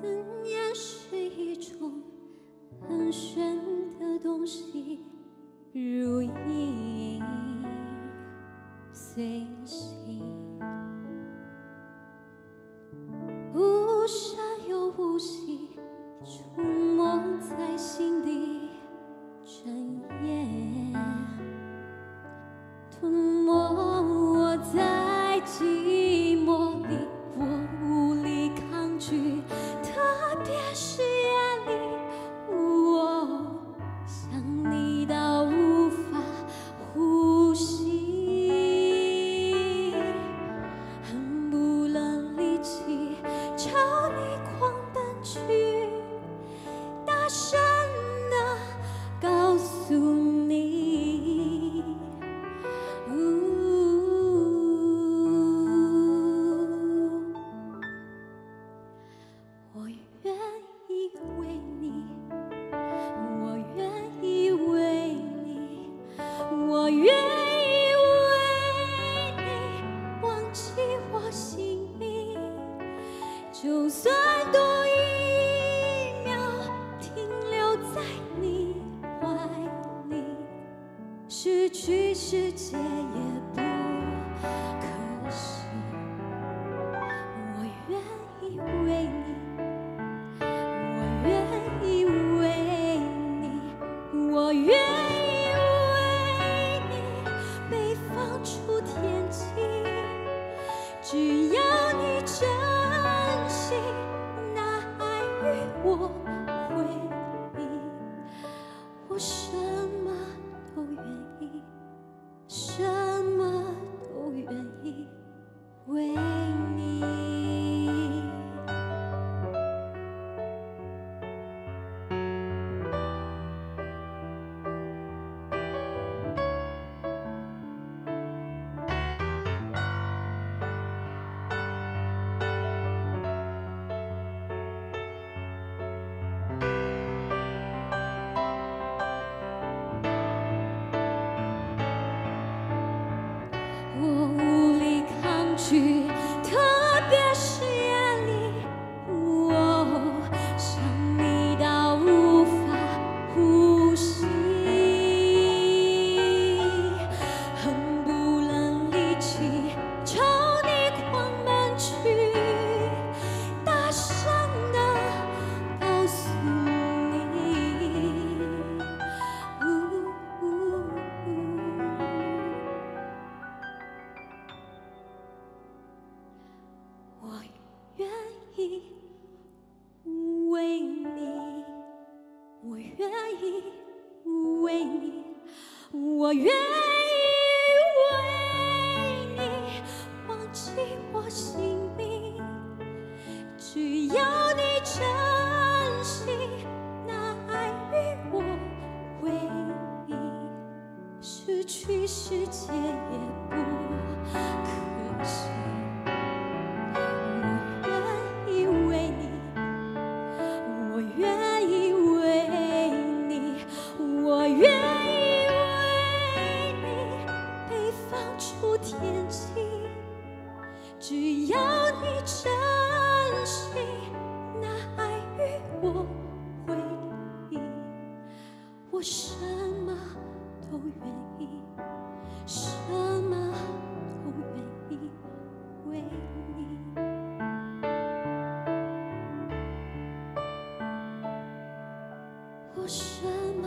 思念是一种很玄的东西如影随形。愿意为你我愿意为你我愿意为你忘记我姓名就算多一秒停留在你怀里失去世界也愿意为你被放逐天际，只要你真心拿爱与我回应，我什么都愿意。愿意为你我愿意为你忘记我姓名只要你真心拿爱与我为敌失去世界也不可惜。深吸那爱与我回忆我什么都愿意什么都愿意为你。我什么